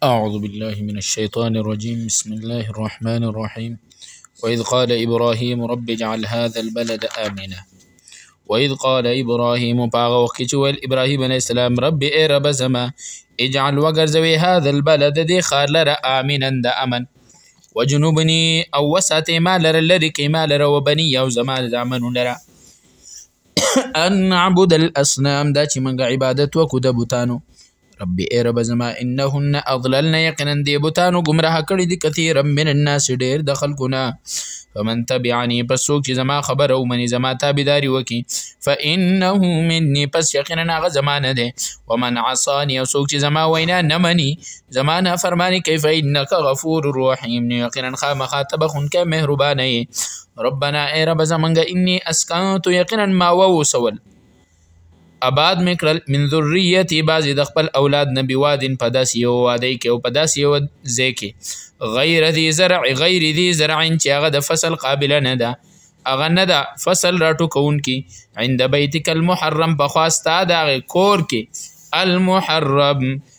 أعوذ بالله من الشيطان الرجيم بسم الله الرحمن الرحيم وإذ قال إبراهيم رب اجعل هذا البلد آمنا وإذ قال إبراهيم باغ وقت إبراهيم عليه السلام رب إي رب زما اجعل وقرزوي هذا البلد دي خار لرا آمنا دا أمن و جنوبنی او وساته ما لره لری کی ما لره و بنی او زما زامنو لره ان نعبد الاصنام دا چې منګه عبادت وکړو د بوتانو رب ای رب زما انهن اضللن یقینا دی بوتانو گمراه کړی دي کثیر من الناس ډیر د خلقنا فمن تبعني پس څوک چې زما خبره ومني زما تابعداري وکي فانه مني پس یقینا هغه زمانه ده ومن عصاني او څوک چې زما وینا نه مني زما نه فرمانی کیف انک غفور رحیم نه یقینا خامخا تبخون کې مهربانه ای ربنا ای رب زمنګ انی اسکنت یقینا ما ووسول آباد میکړل من ذریتی بعضی د خپل اولاد نبی وادین په داس یو وادی کې او په داس یو ځای کې غیر ذی زرع غیر ذی زرع چې هغه د فصل قابل نه ده هغه نه ده فصل راټو کون کې عند بیتک المحرم په خواستا دا کور کې المحرم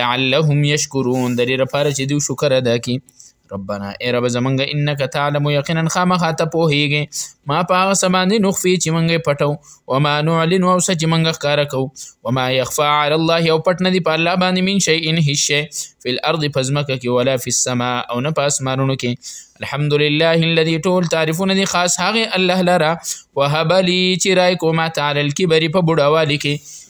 لعلهم یشکرون د دې لپاره چې دوی شکر ادا کړي ربنا ای رب زمونږ انک تعلم یقینا خامخا ته پوهیږي ما په هغه څه باندې نخفي چې مونږ یې پټو وما نعلن او څه چې مونږ ښکاره کوو وما یخفا علی الله او پټ نه دي په الله باندې من شی ان هیڅ شی فی الارض په ځمکه کې ولا فی السما او نه په اسمانونو کې الحمد لله الذي ټول تعریفونه دي خاص هغه الله لره وهب لي چې رای کومه تعالی الکبر په بډاوالي کې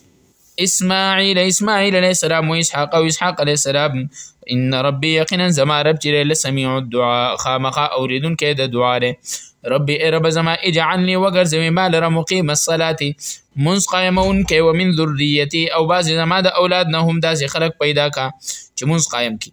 اسماعیل اسماعیل علیه السلام و اسحاق او اسحاق علیه السلام ان ربی یقینا زما رب چې له سمیع الدعا خامخا اوریدونکی د دعا دی ربی ای رب زما اجعلنی وګرځوي ما لره مقیم الصلات منځ قایمونکی و من ذریتی او بعضې زما د اولاد نه هم داسې خلک پیدا کا چې منځ قایم کی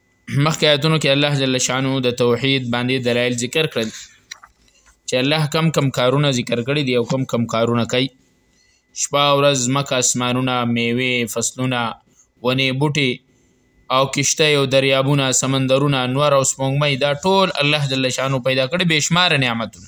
مخکې آیتونو کې الله جل شانو د توحید باندې دلایل ذکر کړل چې الله کم کم کارونه ذکر کړي دي او کم کم کارونه کوي شپه ورځ ځمکه اسمانونه میوې فصلونه ونې بوټي او کشته او دریابونه سمندرونه نور او سپوږمۍ دا ټول الله جل شانو پیدا کړي بې شماره نعمتونه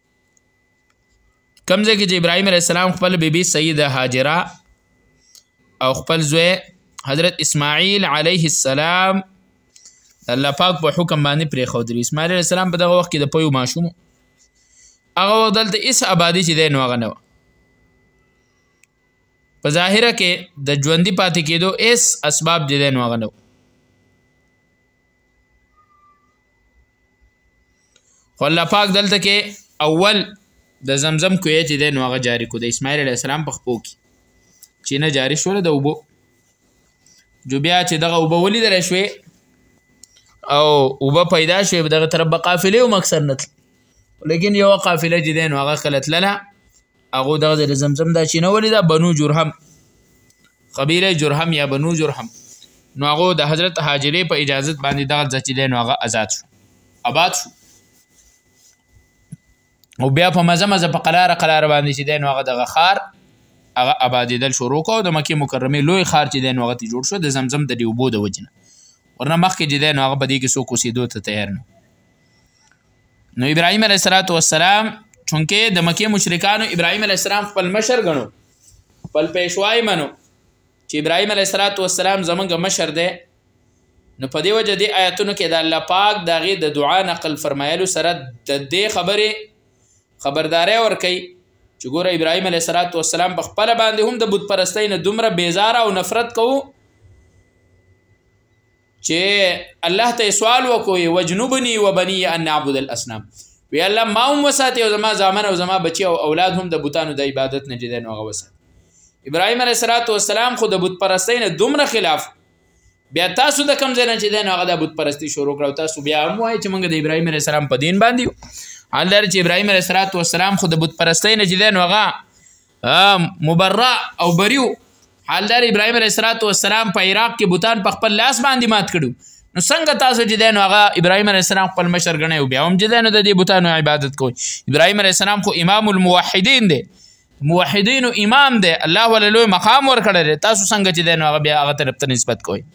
کوم ځای کې چې ابراهيم عليه السلام خپل بیبي سیده هاجره او خپل زوی حضرت اسماعیل علیه السلام الله پاک په حکم باندې پرې خو درې اسماعیل علیه السلام په دغه وخت کې د پویو ماشوم هغه وخت دلته اس آبادی چې دی نو هغه نه و په ظاهره کې د ژوندۍ پاتې کېدو اس اسباب چې دی نو هغه نه و خو الله پاک دلته کې اول د زمزم کوی چې دی نو هغه جاری کو د اسماعیل علیه السلام په خپو کې چې نه جاری شول د اوبو جو بیا چې دغه اوبه ولیدل شوې او اوبه پیدا شوې دغه طرف به قافلې هم اکثر نه لیکن یو قافله چې دی نو هغه کله تلله هغه دغه ځای د زمزم دا چینه ولیده بنو جرهم قبیله جرهم یا بنو جرهم نو هغه د حضرت حاجره په اجازت باندې دغه ځای چې دی نو هغه آزاد شو آباد شو او بیا په مزه مزه په قلار قلار باندې چې دی نو هغه دغه ښار هغه آبادېدل شروع کړو د مکې مکرمې لوی ښار چې دی نو هغه ته جوړ شو د زمزم د دې اوبو د وجې نه ورنه مخکې چې دی نو هغه په دې کې څوک اوسېدو ته تیار نه نو ابراهيم عليه الصلاه والسلام چونکه د مکه مشرکانو ابراهيم عليه السلام خپل مشر غنو خپل پېشوای منو چې ابراهيم عليه السلام زمونږ مشر دی نو په دې وجه دې آیاتونو کې د الله پاک دغه د دعا نقل فرمایلو سره د دې خبره خبرداري ور کوي چې ګوره ابراهيم عليه السلام په خپل باندې هم د بت پرستۍ نه دومره بیزاره او نفرت کوو چې الله ته سوال وکوي وجنبني وبني ان نعبد الاصنام وی الله ما هم وساتي او زما ځامن او زما بچي او اولاد هم د بوتانو د عبادت نه جدا نه غوسه ابراهيم عليه الصلاه والسلام خو د بت پرستۍ نه دومره خلاف بیا تاسو د کم ځای نه چې دین هغه د بت پرستی شروع کړو تاسو بیا هم وایي چې موږ د ابراهيم عليه السلام په دین باندې حال چې ابراهيم عليه السلام خو د بت پرستۍ نه چې دین هغه مبرع او بریو حال دار ابراهيم عليه السلام په عراق کې بوتان په خپل لاس باندې مات کړو نو څنګه تاسو چې دینو هغه ابراهيم عليه السلام خپل مشر غنی او بیا هم چې دینو د دې بوتانو عبادت کوي ابراهيم عليه السلام خو امام الموحدين دی موحدین امام دی الله ولې لوی مقام ورکړی تاسو څنګه چې دینو هغه بیا هغه طرف ته نسبت کوي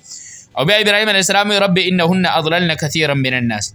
او بیا ابراهيم عليه السلام رب انهن اضللن كثيرا من الناس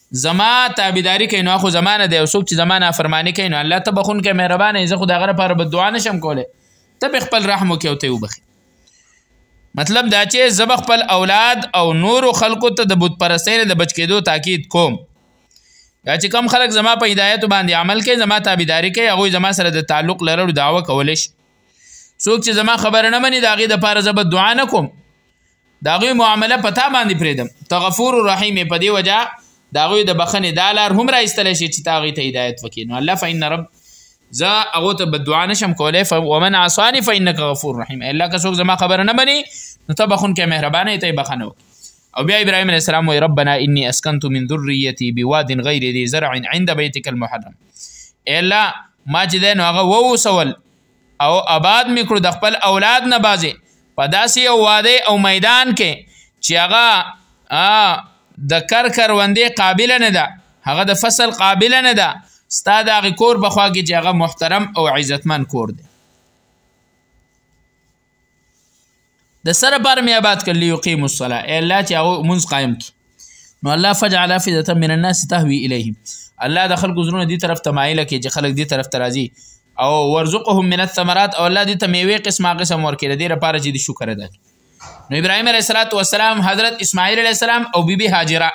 زما تابعداري کوي نو خو زمانه دی او څوک چې زما نافرماني کوي نو الله ته بخونکی مهربان یې زه خو د هغه لپاره بددعا نه شم کولی ته به خپل رحم وکړې او ته یې وبخې مطلب دا چې زه به خپل اولاد او نورو خلکو ته د بت پرستۍ نه د بچ کېدو تاکید کوم دا چې کم خلک زما په هدایت باندې عمل کوي زما تابعداري کوي هغوی زما سره د تعلق لرلو دعوه کولی شي څوک چې زما خبره نه مني د هغې دپاره زه به دعا نه کوم دا غوی معامله پتا باندې پریدم ته غفور الرحیم په دی وجہ دا غوی د بخنه دالار هم را استل شي چې تاغي ته هدایت وکې نو الله فإن رب زه هغه ته بدعا نشم کولای ف ومن عصاني فإنك غفور رحیم الله که څوک زما خبره نه مني نو ته بخون کې مهربانه ته بخنه او بیا ابراهيم عليه السلام وي ربنا اني اسكنت من ذريتي بواد غير ذي زرع عند بيتك المحرم الا ما چې دین هغه ووسول او آباد مې کړو د خپل اولاد نه بازې په داسې یو واده او میدان کې چې هغه د کر کروندې قابل نه ده هغه د فصل قابل نه ده ستا د هغې کور په خوا کې چې هغه محترم او عزتمن کور دی د سره بار مې آباد کړ ليقيم الصلاه اي الله چې هغه منځ قائم کی نو الله فجعل افئده من الناس تهوي اليهم الله د خلکو زړونه دي طرف ته مایل کې چې خلک دي طرف ته راځي او ورزقهم من الثمرات او الله دې ته میوه قسمه قسم ورکړي د دې لپاره چې د شکر ادا کړي نو ابراهيم عليه الصلاه والسلام حضرت اسماعيل عليه السلام او بيبي هاجره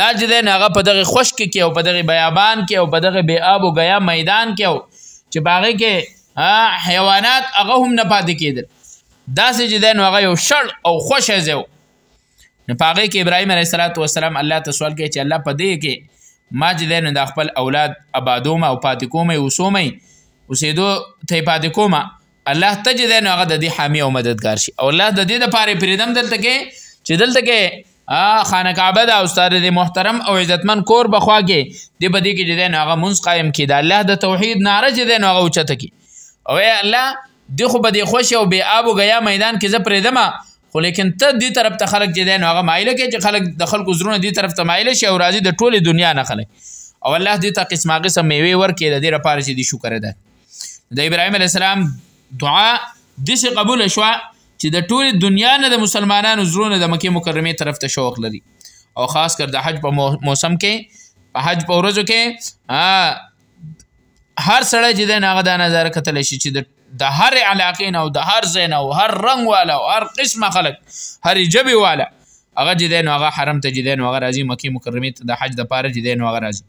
دا چې ده ناغه په دغه خشک کې او په دغه بیابان کې او په دغه بی آب او غیا میدان کې او چې باغې کې حیوانات هغه هم نه پاتې کېدل داسې چې دی نو هغه یو شړ او خوشی ځای نو په هغې کې ابراهیم علیه صلات وسلام الله ته سوال کوي چې الله په دې کې ما چې دی نو دا خپل اولاد ابادوم او پاتې کوم یې اوسوم یې اوسېدو ته یې پاتې کوم الله ته چې دی نو هغه د دې حامي او مددګار شي او الله د دې دپاره یې پرېږدم دلته کې چې دلته کې خانه کعبه ده او ستاره د محترم او عزتمن کور په خوا کې دی په دې کې چې دی نو هغه مونځ قایم کړي د الله د توحید ناره چې دی نو هغه اوچته کړي او ای الله دی خو په دې خوشې او بې آب و ګیا میدان کې زه پرېږدم خو لیکن ته دې طرف ته خلک چې دی نو هغه مایله کې چې خلک د خلکو زړونه دې طرف ته مایله شي او راځي د ټولې دنیا نه خلک او الله دې ته قسمه قسم میوې ورکړي د دې لپاره چې دې شکر ده د ابراهیم علیه السلام دعا داسې قبول شوه چې د ټولې دنیا نه د مسلمانانو زړونه د مکې مکرمې طرف ته شوق لري او خاص کر د حج په موسم کې په حج په ورځو کې هر سړی چې دی نه هغه دا نظاره کتلی شي چې د د هر علاقې نه او د هر ځای نه او هر رنګ والا او هر قسمه خلک هرې ژبې والا هغه چې دی نو هغه حرم ته چې دی نو هغه راځي مکې مکرمې ته د حج دپاره چې دی نو هغه راځي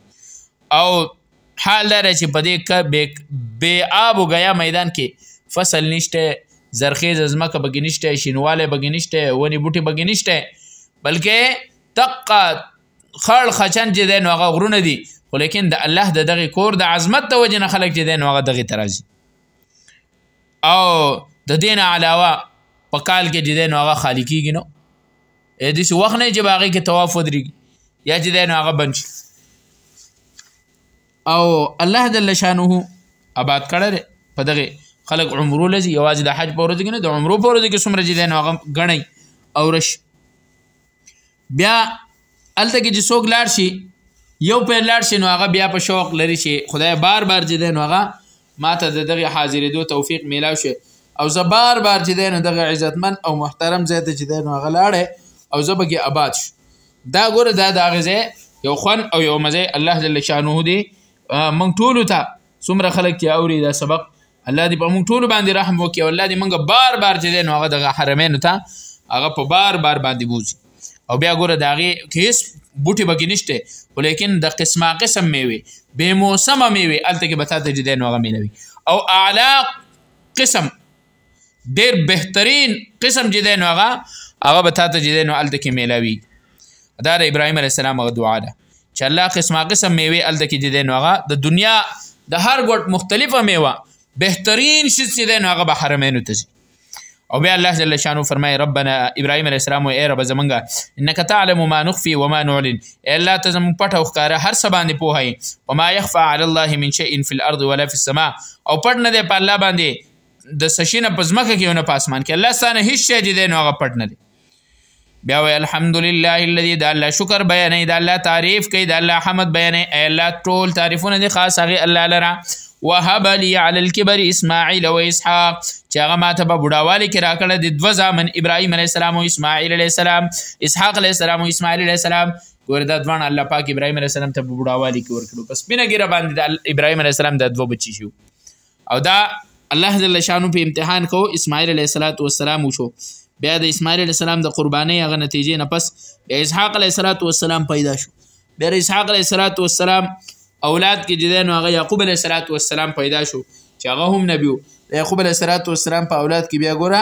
او حال دا چې په دې بې آب و ګیا میدان کې فصل نشته زرخیز ځمکه بګی نشته شینواله بګی نشته ونی بوټي بګی نشته بلکې تقا خړ خچن چې دین هغه غرونه دي خو لیکن د الله د دغه کور د عظمت ته وجنه خلک چې دین هغه دغه ترازی او د دین علاوه په کال کې چې دین هغه خالقیږي نو اې دې څه وخت نه چې باغې کې طواف ودرېږي یا چې دی نو هغه بند شي او الله جل شانه آباد کړی دی په دغه خلک عمرو لځي یوازې د حج په ورځ کې نه د عمرو په ورځ کې څومره چې دی نو هغه ګڼي او رش بیا هلته کې چې څوک لاړ شي یو په لاړ شي نو هغه بیا په شوق لري چې خدای بار بار چې دی نو هغه ما ته د دغې حاضرېدو توفیق میلاو شوی او زه بار بار چې دی نو دغه عزتمن او محترم ځای ته چې دی نو هغه لاړی او زه پکې آباد شو دا ګوره دا د هغې ځای یو خوند او یو مزه الله جل شانه دی موږ ټولو ته څومره خلک چې اوري دا سبق الله دې په موږ ټولو باندې رحم وکړي او الله دې موږ بار بار چې دی نو هغه دغه حرمینو ته هغه په بار بار باندې بوځي او بیا ګوره د هغې کې هېڅ بوټي به کې نشته خو لیکن د قسمه قسم میوې بې موسمه میوې هلته کې به تا ته چې دی نو هغه میلوي او اعلی قسم ډېر بهترین قسم چې دی نو هغه هغه به تا ته چې دی نو هلته کې میلاوي دا د ابراهیم علیه السلام هغه دعا ده چې الله قسمه قسم میوې هلته کې چې دی نو هغه د دنیا د هر ګوټ مختلفه میوه بهترین شي چې دی نو هغه به حرمینو ته ځي او بیا الله جل شانو فرمای ربنا ابراهيم عليه السلام اے رب زمونږه انك تعلم ما نخفي وما نعلن اے الله ته زمون پټ او ښکاره هر څه باندې پوه هي وما يخفى على الله من شيء في الارض ولا في السماء او پټ نه دی په الله باندې د سشینه پزمکه کې نه پاسمان کې الله ستانه هیڅ شی دی نه هغه پټ نه دی بیا وی الحمدلله الذي د الله شکر بیانې د الله تعریف کوي د الله حمد بیانې الله ټول تعریفونه دي خاص هغه الله لره وهب لي على الكبر اسماعيل واسحاق چې هغه ماته په بډاوالي کې راکړه د دوه ځامن ابراهيم عليه السلام او اسماعيل عليه السلام اسحاق عليه السلام او اسماعيل عليه السلام ګور دا دوه الله پاک ابراهيم عليه السلام ته په بډاوالي کې ورکړو پس بنا ګره باندې د ابراهيم عليه السلام د دوه بچي شو او دا الله جل شانو په امتحان کو اسماعیل علیه السلام وشو بیا د اسماعیل علیه السلام د قربانۍ هغه نتیجې نه پس بیا اسحاق علیه السلام پیدا شو بیا اسحاق علیه السلام اولاد کې جدي نو هغه یعقوب علیه السلام پیدا شو چې هغه هم نبی و د یعقوب علیه السلام په اولاد کې بیا ګوره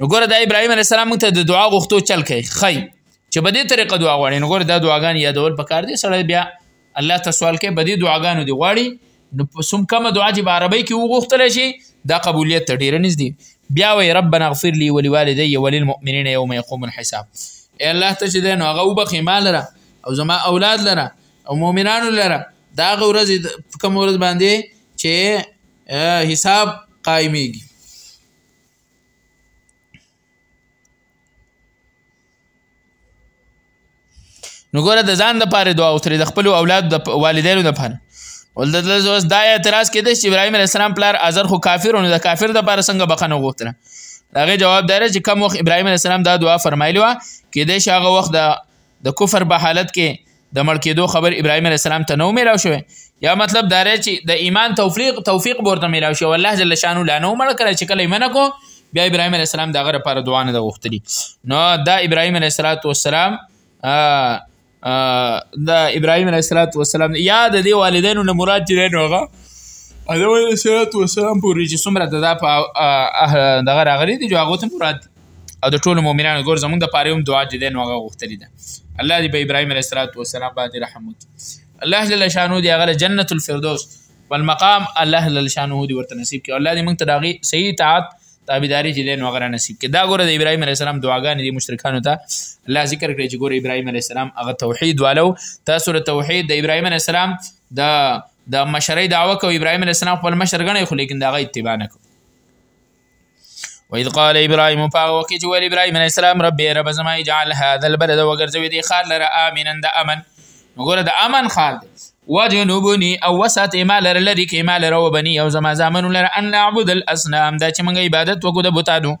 نو ګوره دا ابراهيم عليه السلام موږ ته د دعا غوښتو چل کوي خی چې په دې طریقه دعا غواړي نو ګوره دا دعاګان یادول پکار دي سړی بیا الله ته سوال کوي بدی دعاګانو دی غواړي نو په سم کومه دعا چې په عربی کې وغوښتل شي دا قبولیت ته ډیره نږدې بیا وایي ربنا اغفر لي ولوالدي وللمؤمنین یوم یقوم الحساب ای الله ته چې دی نو هغه وبخې ما لره او زما اولاد لره او مؤمنانو لره د هغه ورځې کوم ورځ باندې چې حساب قایمیږي نو ګوره د ځان د پاره دعا وکړي د خپل اولاد د والدینو د پاره ولدل اوس دا اعتراض کېده چې ابراهيم عليه السلام پلار ازر خو کافر نو د کافر د پاره څنګه بخنه غوښتله هغه جواب دار چې کم وخت ابراهيم عليه السلام دا دعا فرمایلی و کې د شاغه وخت د د کفر په حالت کې د مړ کېدو خبر ابراهیم علیه السلام ته نو میلاو شوی یا مطلب دا دی چې د ایمان توفیق توفیق ورته میلاو شو الله جل شانو لا نو مړ کړی چې کله یې منه کو بیا ابراهیم علیه السلام د هغه لپاره دعا نه ده غوښتلې نو دا ابراهیم علیه السلام د ابراهیم علیه السلام یا د دې والدینو نه مراد چې دی نو هغه ادم علیه السلام پورې چې څومره د دا په دغه راغلي دي جو هغو ته مراد دي او د ټولو مؤمنانو ګور زمونږ د پاره هم دعا چې دی نو هغه غوښتلې ده الله دې په ابراهیم علیه السلام باندې رحم وکړي الله جل شانو دې هغه جنت الفردوس بل مقام الله جل شانو دې ورته نصیب کړي الله دې موږ ته دا غي صحیح اطاعت تابعداري چې دی نو هغه نصیب کړي دا ګوره د ابراهیم علیه السلام دعاګانې دي مشرکانو ته الله ذکر کړی چې ګوره ابراهیم علیه السلام هغه توحید والو تاسو له توحید د ابراهیم علیه السلام د د مشرۍ دعوه کوي ابراهیم علیه السلام خپل مشر غنی خو لیکن دا غي اتباع نه کوي وإذ قال ابراهيم فاوكي جوال ابراهيم عليه السلام ربي رب زما اجعل هذا البلد وغرزوي دي خار لرا آمنا دا امن وګوره دا امن خار دی وجنوبني او وسط ما لر لري کې ما لر او بني او زما زامن لر ان نعبد الاصنام دا چې موږ عبادت وکړو د بوتانو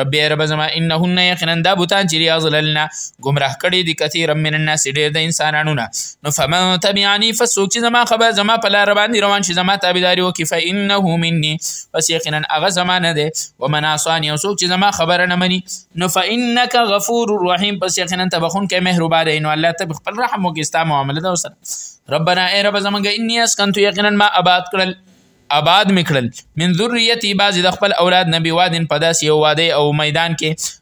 رب رب زما انهن یقینا دا بوتان چې یظللنا گمراه کړي دي کثیر من الناس ډیر د انسانانو نه نو فمن تبعنی فسوک چې زما خبر زما په لار باندې روان شي زما تابعداري وکړي فانه مني پس یقینا هغه زمانه ده و من عصانی او څوک چې زما خبره نه مني نو فانک غفور رحیم پس یقینا ته بخون کې مهربان دی نو الله ته خپل رحم وکړي ستا معامله ده سره ربنا ای رب زمونږ انی اسکنت یقینا ما آباد کړل آباد میکړل من ذریتی بعض د خپل اولاد نبی وادن پداس یو واده او میدان کې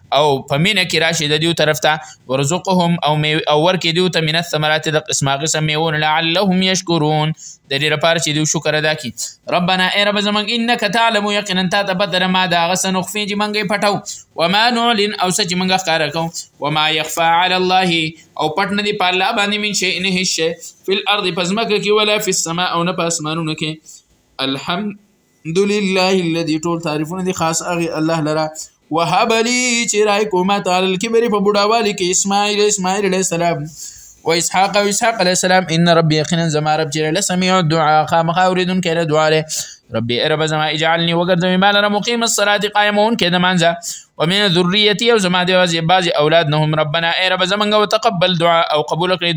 او په مینه کې راشي د دیو طرف ته ورزقهم او می او ورکې دیو ته من الثمرات د قسمه قسم میون لعلهم یشکرون د دې لپاره چې دیو شکر ادا کړي ربنا ای رب زمنګ انک تعلم یقینا تا ته بدر ما دا غسن خفي چې منګې پټو وما نعلن او سچ منګه ښکار کو وما يخفى على الله او پټ نه دی په الله باندې من شي نه شي فل ارض پزمکه کې ولا فی السماء او نه په اسمانونو کې الحمد الحمد لله الذي ټول تعریفونه دي خاص هغه الله لرا وهب لي چې راي کومه تعالی الكبر په بډاوالي کې اسماعیل اسماعیل علیه السلام و اسحاق او اسحاق علیه السلام ان ربي یقینا زما رب چې له سميع الدعاء خامخا اوریدون کې له دعا له ربي رب زما اجعلني وګرځوي مال را مقيم الصلاه قائمون کې د مانځه ومن ذريتي او زما د بعضي اولاد نه هم ربنا اي رب زمنګ وتقبل دعاء او قبول کړي